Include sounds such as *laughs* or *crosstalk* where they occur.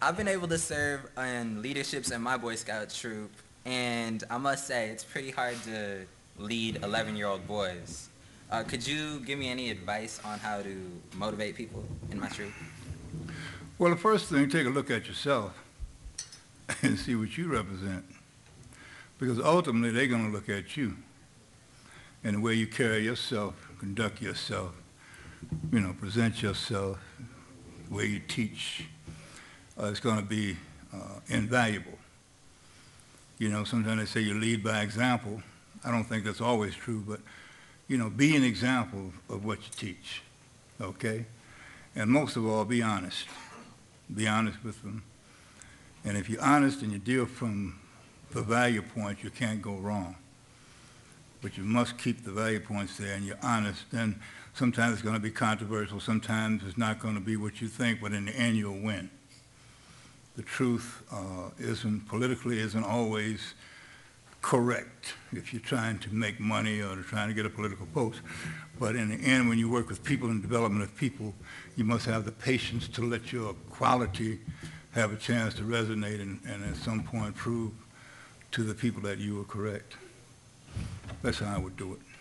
I've been able to serve in leaderships in my Boy Scout troop, and I must say it's pretty hard to lead 11-year-old boys. Uh, could you give me any advice on how to motivate people in my troop? Well, the first thing, take a look at yourself *laughs* and see what you represent. Because ultimately, they're going to look at you and the way you carry yourself, conduct yourself, you know, present yourself, the way you teach, uh, it's going to be uh, invaluable. You know, sometimes they say you lead by example. I don't think that's always true, but, you know, be an example of what you teach, okay? And most of all, be honest. Be honest with them. And if you're honest and you deal from the value points, you can't go wrong. But you must keep the value points there and you're honest. Then sometimes it's going to be controversial. Sometimes it's not going to be what you think, but in the end you'll win. The truth uh, isn't, politically isn't always correct if you're trying to make money or trying to get a political post. But in the end, when you work with people and development of people, you must have the patience to let your quality have a chance to resonate and, and at some point prove to the people that you were correct. That's how I would do it.